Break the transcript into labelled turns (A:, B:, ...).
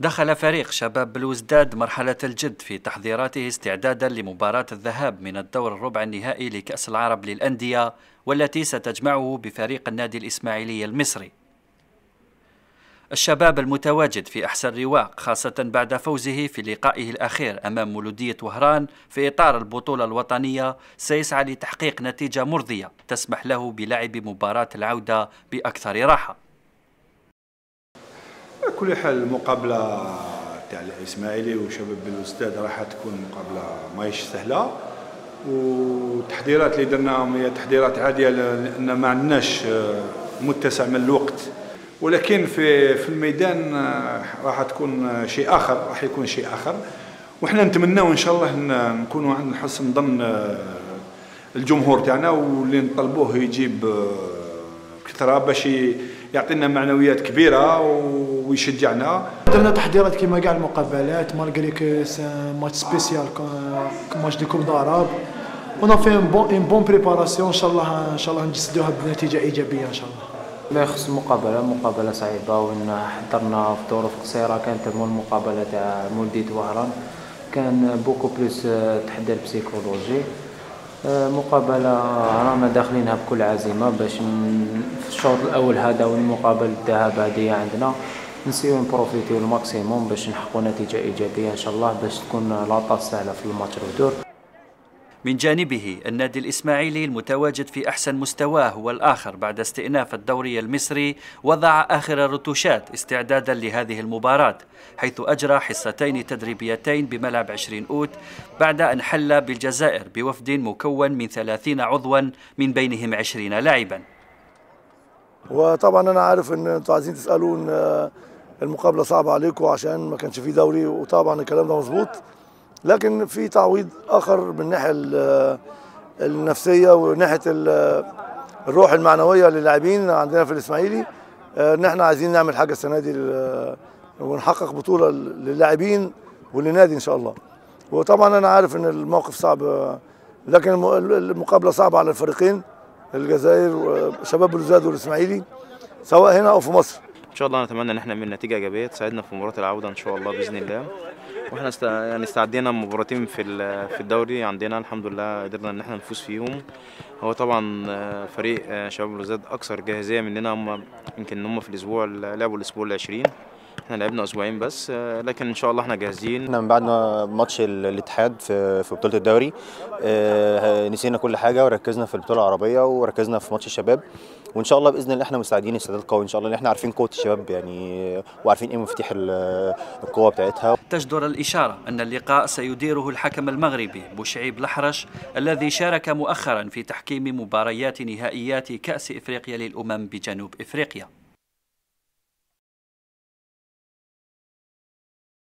A: دخل فريق شباب بلوزداد مرحلة الجد في تحضيراته استعدادا لمباراة الذهاب من الدور الربع النهائي لكأس العرب للأندية والتي ستجمعه بفريق النادي الإسماعيلي المصري. الشباب المتواجد في أحسن رواق خاصة بعد فوزه في لقائه الأخير أمام مولودية وهران في إطار البطولة الوطنية سيسعى لتحقيق نتيجة مرضية تسمح له بلعب مباراة العودة بأكثر راحة.
B: كل حال المقابله تاع الإسماعيلي وشباب بلوزداد راح تكون مقابلة ماهيش سهلة والتحضيرات اللي درناهم هي تحضيرات عادية لأن ما عندناش آه، متسع من الوقت. ولكن في في الميدان آه، راح تكون شيء آخر راح يكون شيء آخر. وحنا نتمناو إن شاء الله نكونوا عند حسن ظن آه، الجمهور تاعنا واللي نطلبوه يجيب كثرة باش يعطينا معنويات كبيرة ويشجعنا.
C: درنا تحضيرات كما كاع المقابلات malgré que match spécial match de coupe d'Arabe on fait une bonne une bonne préparation ان شاء الله ان شاء الله نجسدوها بنتيجه ايجابيه ان شاء الله
D: ما يخص المقابله مقابلة صعيبة. وإن حضرنا في ظروف قصيرة كانت مول المقابله تاع مولدية وهران كان beaucoup plus تحضير psychologique مقابلة رانا داخلينها بكل عزيمه باش في الشوط الأول هذا والمقابلة الذهاب هذه عندنا. نسيو نبروفيتيو ال maximum باش نحققوا نتيجة إيجابية إن شاء الله باش تكون la tâche سهلة في ال match ال retour
A: من جانبه النادي الإسماعيلي المتواجد في أحسن مستواه هو الآخر بعد استئناف الدوري المصري وضع آخر الرتوشات استعدادا لهذه المباراة حيث أجرى حصتين تدريبيتين بملعب 20 أوت بعد أن حل بالجزائر بوفد مكون من 30 عضوا من بينهم 20 لاعبا.
E: وطبعا أنا عارف أن أنتم عايزين تسألون المقابلة صعبة عليكم عشان ما كانش في دوري وطبعا الكلام ده مظبوط. لكن في تعويض آخر من الناحيه النفسية وناحيه الروح المعنوية للاعبين عندنا في الإسماعيلي آه، ان إحنا عايزين نعمل حاجة السنة دي ونحقق بطولة للاعبين وللنادي إن شاء الله. وطبعا أنا عارف إن الموقف صعب لكن المقابلة صعبة على الفريقين الجزائر وشباب بلوزداد والإسماعيلي سواء هنا أو في مصر.
F: إن شاء الله نتمنى إن إحنا نعمل نتيجة إيجابية تساعدنا في مباراة العودة إن شاء الله بإذن الله. وإحنا است... يعني استعدينا مباراتين في في الدوري عندنا الحمد لله قدرنا إن إحنا نفوز فيهم. هو طبعا آه، فريق آه، شباب بلوزداد أكثر جاهزية مننا هم يمكن هم في الأسبوع لعبوا الأسبوع ال20 إحنا لعبنا أسبوعين بس آه، لكن إن شاء الله إحنا جاهزين.
G: إحنا من بعد ماتش الاتحاد في في بطولة الدوري نسينا كل حاجة وركزنا في البطولة العربية وركزنا في ماتش الشباب وإن شاء الله بإذن الله إحنا مستعدين استعداد قوي ان شاء الله إحنا عارفين قوة الشباب يعني وعارفين إيه مفاتيح القوة بتاعتها.
A: تجدر الإشارة أن اللقاء سيديره الحكم المغربي بوشعيب الحرش الذي شارك مؤخرا في تحكيم مباريات نهائيات كأس إفريقيا للأمم بجنوب إفريقيا.